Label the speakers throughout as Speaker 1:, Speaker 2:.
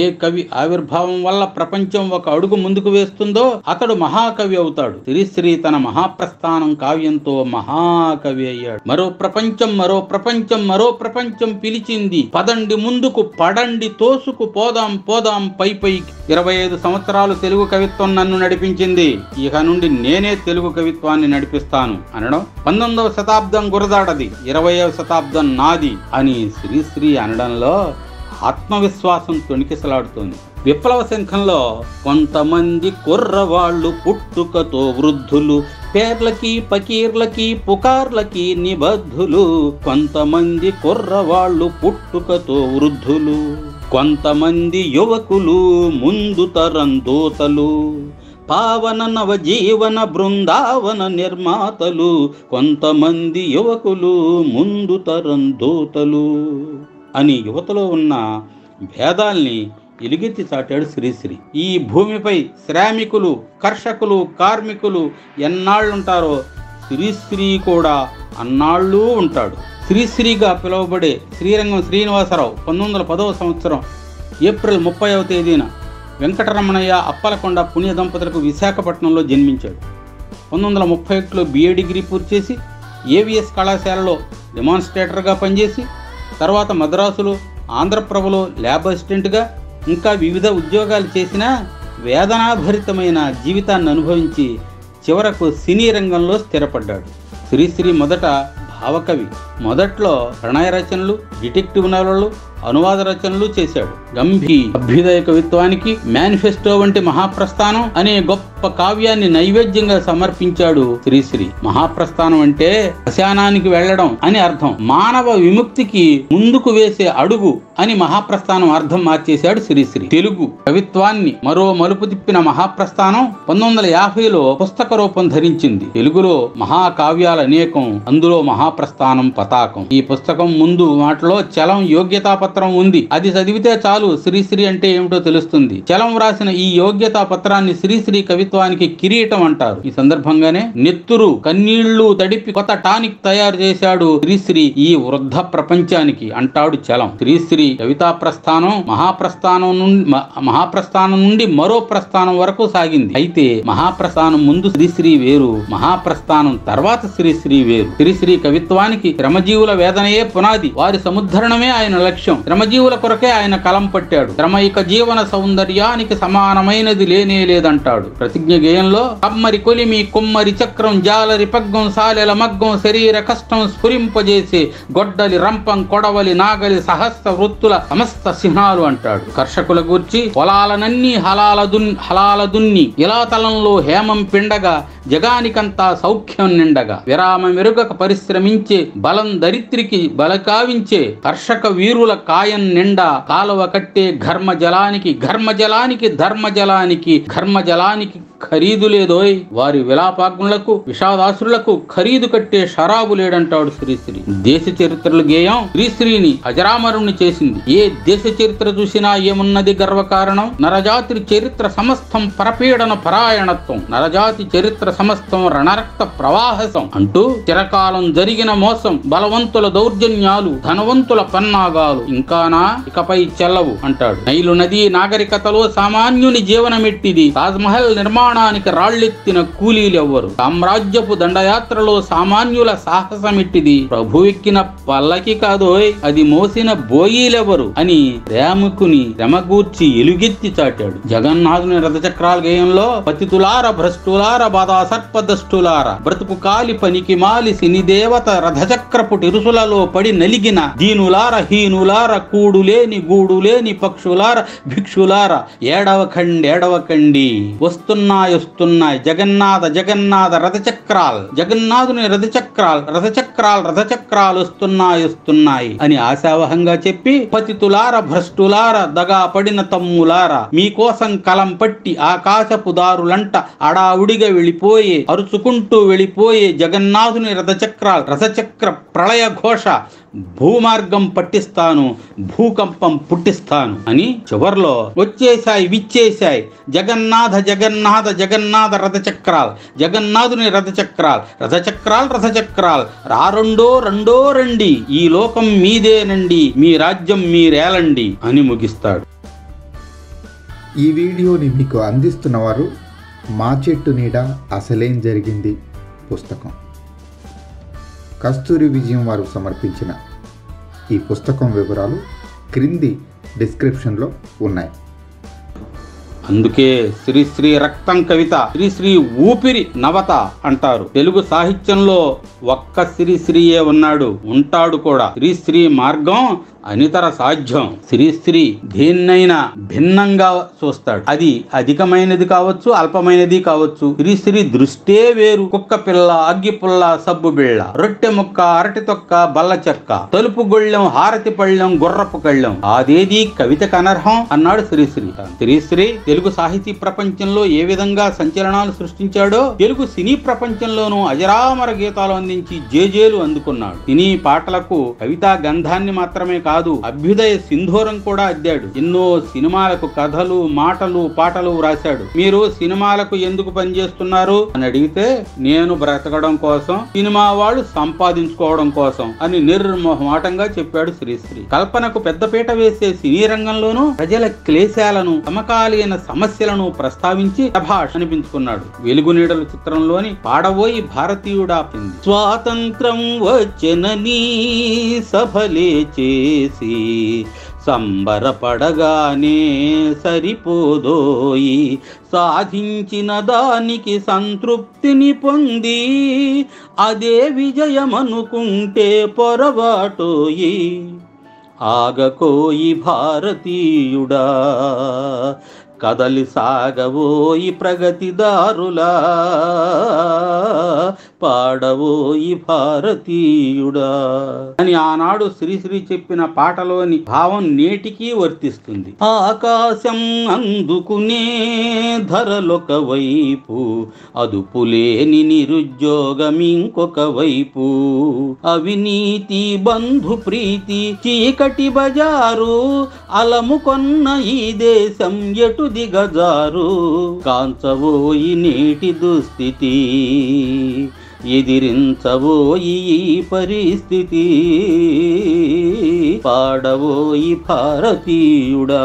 Speaker 1: ఏ కవి ఆవిర్భావం వల్ల ప్రపంచం ఒక అడుగు ముందుకు వేస్తుందో అతడు మహాకవి అవుతాడు. శ్రీశ్రీ తన మహాప్రస్థానం కావ్యంతో మహాకవి అయ్యాడు. మరో ప్రపంచం మరో ప్రపంచం మరో ప్రపంచం పిలిచింది. పదండి ముందుకు పడండి తోసుకు పోదాం పోదాం పై పైకి ఇరవై ఐదు సంవత్సరాలు తెలుగు కవిత్వం నన్ను నడిపించింది. ఇక నుండి నేనే తెలుగు కవిత్వాన్ని నడిపిస్తాను అనడం పంతొమ్మిదవ శతాబ్దం గురదాడది ఇరవయవ శతాబ్దం నాది అని శ్రీశ్రీ అనడంలో ఆత్మవిశ్వాసం తొణికిసలాడుతోంది. విప్లవ శంఖంలో కొంతమంది కుర్రవాళ్ళు పుట్టుకతో వృద్ధులు పేర్లకి పకీర్లకి పుకార్లకి నిబద్ధులు కొంతమంది కుర్రవాళ్ళు పుట్టుకతో వృద్ధులు కొంతమంది యువకులు ముందు తరం దూతలు పావన నవజీవన బృందావన నిర్మాతలు కొంతమంది యువకులు ముందు తరం దూతలు. అని యువతలో ఉన్న భేదాల్ని ఎలుగెత్తి చాటాడు శ్రీశ్రీ. ఈ భూమిపై శ్రామికులు కర్షకులు కార్మికులు ఎన్నాళ్ళుంటారో శ్రీశ్రీ కూడా అన్నాళ్ళు ఉంటాడు. శ్రీశ్రీగా పిలువబడే శ్రీరంగం శ్రీనివాసరావు పంతొమ్మిది వందల పదవ సంవత్సరం ఏప్రిల్ ముప్పైవ తేదీన వెంకటరమణయ్య అప్పలకొండ పుణ్య దంపతులకు విశాఖపట్నంలో జన్మించాడు. పంతొమ్మిది వందల ముప్పై ఒకటిలో బిఏ డిగ్రీ పూర్తి చేసి ఏవిఎస్ కళాశాలలో డెమాన్స్ట్రేటర్గా పనిచేసి తర్వాత మద్రాసులో ఆంధ్రప్రభలో ల్యాబ్ అసిస్టెంట్గా ఇంకా వివిధ ఉద్యోగాలు చేసిన వేదనాభరితమైన జీవితాన్ని అనుభవించి చివరకు సినీ రంగంలో స్థిరపడ్డాడు. శ్రీశ్రీ మొదట భావకవి. మొదట్లో ప్రణయ రచనలు డిటెక్టివ్ నవలలు అనువాద రచనలు చేశాడు. గంభీ అభ్యుదయ కవిత్వానికి మేనిఫెస్టో వంటి మహాప్రస్థానం అనే గొప్ప కావ్యాన్ని నైవేద్యంగా సమర్పించాడు శ్రీశ్రీ. మహాప్రస్థానం అంటే శ్మశానానికి వెళ్ళడం అని అర్థం. మానవ విముక్తికి ముందుకు వేసే అడుగు అని మహాప్రస్థానం అర్థం మార్చేశాడు శ్రీశ్రీ. తెలుగు కవిత్వాన్ని మరో మలుపు తిప్పిన మహాప్రస్థానం పంతొమ్మిది వందల యాభైలో పుస్తక రూపం ధరించింది. తెలుగులో మహాకావ్యాల అనేకం అందులో మహాప్రస్థానం పతాకం. ఈ పుస్తకం ముందు మాటలో చలం యోగ్యతా పత్రం ఉంది. అది చదివితే చాలు శ్రీశ్రీ అంటే ఏమిటో తెలుస్తుంది. చలం రాసిన ఈ యోగ్యతా పత్రాన్ని శ్రీశ్రీ కవిత్వానికి కిరీటం అంటారు. ఈ సందర్భంగానే నెత్తురు కన్నీళ్ళు తడిపి కొత్త టానిక్ తయారు చేశాడు శ్రీశ్రీ ఈ వృద్ధ ప్రపంచానికి అంటాడు చలం. శ్రీశ్రీ కవితా ప్రస్థానం మహాప్రస్థానం నుండి మ- మహాప్రస్థానం నుండి మరో ప్రస్థానం వరకు సాగింది. అయితే మహాప్రస్థానం ముందు శ్రీశ్రీ వేరు మహాప్రస్థానం తర్వాత శ్రీశ్రీ వేరు. శ్రీశ్రీ కవిత్వానికి శ్రమజీవుల వేదనయే పునాది. వారి సముద్ధరణమే ఆయన లక్ష్యం. శ్రమజీవుల కొరకే ఆయన కలం పట్టాడు. శ్రమైక జీవన సౌందర్యానికి సమానమైనది లేనే లేదంటాడు. ప్రతిజ్ఞ గేయంలో కమ్మరి కొలిమి కొమ్మరి చక్రం జాలరి పగ్గం సాలెల మగ్గం శరీర కష్టం స్ఫురింపజేసే గొడ్డలి రంపం కొడవలి నాగలి సహస్ర వృత్తుల సమస్త సింహాలు అంటాడు. కర్షకుల గూర్చి పొలాలనన్నీ హలాల దున్ హలాల దున్ని ఇలాతలంలో హేమం పిండగా జగానికంతా సౌఖ్యం నిండగా. విరామ మెరుగక పరిశ్రమించే బలం దరిత్రికి బలకావించే కర్షక వీరుల కాయం నిండా కాలువ కట్టే ఘర్మ జలానికి ఘర్మ జలానికి ధర్మ జలానికి ఘర్మ జలానికి ఖరీదు లేదోయ్. వారి విలాపాగ్నులకు విషాదాసురులకు ఖరీదు కట్టే షరాబు లేడంటాడు శ్రీశ్రీ. దేశ చరిత్రలు గేయం శ్రీశ్రీని అజరామరుణ్ణి చేసింది. ఏ దేశ చరిత్ర చూసినా ఏమున్నది గర్వకారణం? నరజాతి చరిత్ర సమస్తం పరపీడన పరాయణత్వం. నరజాతి చరిత్ర సమస్తం రణరక్త ప్రవాహసం. అంటూ చిరకాలం జరిగిన మోసం బలవంతుల దౌర్జన్యాలు ధనవంతుల పన్నాగాలు. ఇంకానా? ఇకపై చెల్లవు అంటాడు. నైలు నది నాగరికతలో సామాన్యుని జీవనమెట్టిది. తాజ్మహల్ నిర్మాణానికి రాళ్ళెత్తిన కూలీలెవ్వరు. సామ్రాజ్యపు దండయాత్రలో సామాన్యుల సాహసమెట్టిది. ప్రభువెక్కిన పల్లకి కాదోయ్ అది మోసిన బోయీలెవరు అని రేముకుని రెమగూర్చి ఎలుగెత్తి చాటాడు. జగన్నాథుని రథచక్రాల గేయంలో పతితులార భ్రష్టులార బాధా సర్పదష్టులార బ్రతుకు కాలి పనికి మాలి సినిదేవత రథచక్రపు టిరుసులలో పడి నలిగిన దీనులార హీనులార కూడులేని గూడులేని పక్షులార భిక్షులార ఏడవకండి ఏడవకండి వస్తున్నాయి వస్తున్నాయి. జగన్నాథ జగన్నాథ రథచక్రాల్. జగన్నాథుని రథచక్రాల్ రథచక్ర రథచక్రాలు వస్తున్నాయి వస్తున్నాయి అని ఆశావహంగా చెప్పి పతితులార భ్రష్టులార దగా పడిన తమ్ములార మీకోసం కలం పట్టి ఆకాశపు దారులంట అడావుడిగా వెళ్ళిపోయే అరుచుకుంటూ వెళ్ళిపోయే జగన్నాథుని రథచక్రాలు రథచక్ర ప్రళయ ఘోష భూమార్గం పట్టిస్తాను భూకంపం పుట్టిస్తాను అని చివర్లో వచ్చేశాయి విచ్చేశాయి. జగన్నాథ జగన్నాథ జగన్నాథ రథచక్రాలు జగన్నాథుని రథచక్రాలు రథచక్రాలు రథచక్రాలు రారెండో రెండో రండి. ఈ లోకం మీదేనండి. మీ రాజ్యం మీరేలండి అని ముగిస్తాడు.
Speaker 2: ఈ వీడియోని మీకు అందిస్తున్నవారు మా చెట్టు నీడ అసలేం జరిగింది పుస్తకం. కస్తూరి విజయం వారు సమర్పించిన ఈ పుస్తకం వివరాలు క్రింది డిస్క్రిప్షన్లో ఉన్నాయి.
Speaker 1: అందుకే శ్రీశ్రీ రక్తం కవిత శ్రీశ్రీ ఊపిరి నవత అంటారు. తెలుగు సాహిత్యంలో ఒక్క శ్రీశ్రీయే ఉన్నాడు ఉంటాడు కూడా. శ్రీశ్రీ మార్గం అనితర సాధ్యం. శ్రీశ్రీ దేన్నైనా భిన్నంగా చూస్తాడు. అది అధికమైనది కావచ్చు అల్పమైనది కావచ్చు. శ్రీశ్రీ దృష్టే వేరు. కుక్క పిల్ల అగ్గి పుల్ల సబ్బు బిళ్ళ. రొట్టె ముక్క అరటి తొక్క బల్ల చెక్క. తలుపు గొళ్ళెం హారతి పళ్ళెం గుర్రపు కళ్ళెం. అదేది కవితకు అనర్హం అన్నాడు శ్రీశ్రీ శ్రీశ్రీ తెలుగు సాహితీ ప్రపంచంలో ఏ విధంగా సంచలనాలు సృష్టించాడో తెలుగు సినీ ప్రపంచంలోనూ అజరామర గీతాలు నుంచి జేజేలు అందుకున్నాడు. సినీ పాటలకు కవితా గంధాన్ని మాత్రమే కాదు అభ్యుదయ సింధూరం కూడా అద్దాడు. ఎన్నో సినిమాలకు కథలు మాటలు పాటలు వ్రాశాడు. మీరు సినిమాలకు ఎందుకు పనిచేస్తున్నారు? అని అడిగితే నేను బ్రతకడం కోసం సినిమా వాళ్ళు సంపాదించుకోవడం కోసం అని నిర్మోహమాటంగా చెప్పాడు శ్రీశ్రీ. కల్పనకు పెద్దపీట వేసే సినీ రంగంలోనూ ప్రజల క్లేశాలను సమకాలీన సమస్యలను ప్రస్తావించి సభాష్ అనిపించుకున్నాడు. వెలుగునీడలు చిత్రంలోని పాడబోయి భారతీయుడా పింది స్వాతంత్రం వచ్చెనని సఫలే చేసి సంబరపడగానే సరిపోదోయి. సాధించిన దానికి సంతృప్తిని పొంది అదే విజయమనుకుంటే పొరబాటోయి ఆగకోయి భారతీయుడా కదలి సాగవోయి ప్రగతిదారులా. పాడవోయి భారతీయుడా? అని ఆనాడు శ్రీశ్రీ చెప్పిన పాటలోని భావం నేటికి వర్తిస్తుంది. ఆకాశం అందుకునే ధరలొక వైపు అదుపులేని నిరుద్యోగం ఇంకొక వైపు. అవినీతి బంధు ప్రీతి చీకటి బజారు అలముకొన్న ఈ దేశం ఎటు దిగజారు? కాంచబోయి నేటి దుస్థితి. ఎదిరించబోయి ఈ పరిస్థితి. పాడబోయి భారతీయుడా.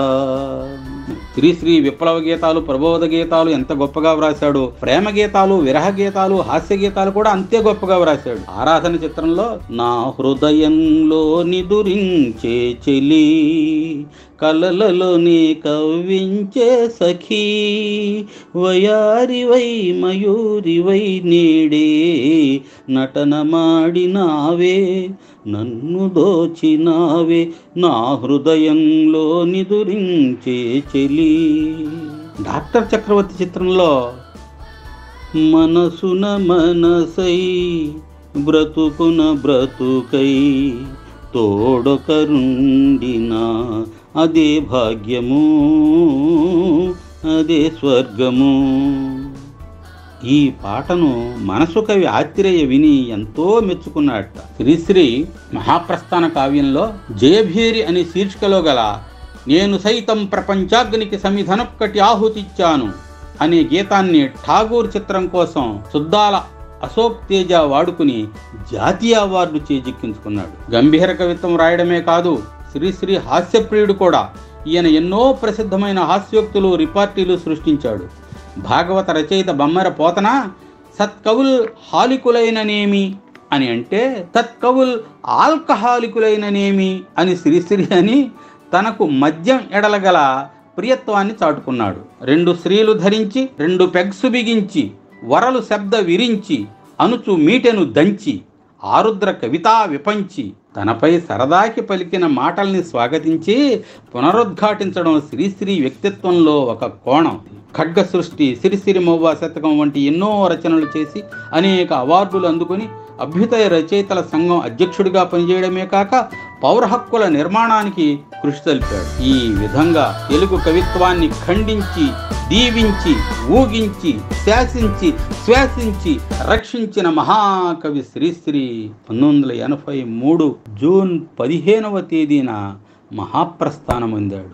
Speaker 1: శ్రీశ్రీ విప్లవ గీతాలు ప్రబోధ గీతాలు ఎంత గొప్పగా వ్రాశాడు. ప్రేమ గీతాలు విరహ గీతాలు హాస్య గీతాలు కూడా అంతే గొప్పగా వ్రాశాడు. ఆరాధన చిత్రంలో నా హృదయంలో నిదురించే చెలి కలలలోనే కవ్వించే సఖీ వయారివై మయూరివై నేడే నటన మాడినావే నన్ను దోచినావే నా హృదయంలో నిదురించే చెలి. డాక్టర్ చక్రవర్తి చిత్రంలో మనసున మనసై బ్రతుకున బ్రతుకై తోడొకరుండిన అదే భాగ్యము అదే స్వర్గము. ఈ పాటను మనసు కవి ఆత్రేయ విని ఎంతో మెచ్చుకున్నాడట. శ్రీశ్రీ మహాప్రస్థాన కావ్యంలో జయభేరి అనే శీర్షికలో గల నేను సైతం ప్రపంచాగ్నికి సమిధనొక్కటి ఆహుతిచ్చాను అనే గీతాన్ని ఠాగూర్ చిత్రం కోసం సుద్దాల అశోక్ తేజ వాడుకుని జాతీయ అవార్డు చేజిక్కించుకున్నాడు. గంభీర కవిత్వం రాయడమే కాదు శ్రీశ్రీ హాస్యప్రియుడు కూడా ఈయన ఎన్నో ప్రసిద్ధమైన హాస్యోక్తులు రిపార్టీలు సృష్టించాడు. భాగవత రచయిత బమ్మర పోతన? సత్కవుల్ హాలికులైననేమి? అని అంటే సత్కవుల్ ఆల్కహాలికులైననేమి? అని శ్రీశ్రీ అని తనకు మద్యం ఎడలగల ప్రియత్వాన్ని చాటుకున్నాడు. రెండు స్త్రీలు ధరించి రెండు పెగ్సు బిగించి వరలు శబ్ద విరించి అనుచు మీటెను దంచి ఆరుద్ర కవితా విపంచి తనపై సరదాకి పలికిన మాటల్ని స్వాగతించి పునరుద్ఘాటించడం శ్రీశ్రీ వ్యక్తిత్వంలో ఒక కోణం. ఖడ్గ సృష్టి సిరిసిరి మొవ్వ శతకం వంటి ఎన్నో రచనలు చేసి అనేక అవార్డులు అందుకొని అభ్యుదయ రచయితల సంఘం అధ్యక్షుడిగా పనిచేయడమే కాక పౌర హక్కుల నిర్మాణానికి కృషి తెలిపాడు. ఈ విధంగా తెలుగు కవిత్వాన్ని ఖండించి దీవించి ఊగించి శాసించి శ్వాసించి రక్షించిన మహాకవి శ్రీశ్రీ పంతొమ్మిది వందల ఎనభై మూడు జూన్ పదిహేనవ తేదీన మహాప్రస్థానం అందాడు.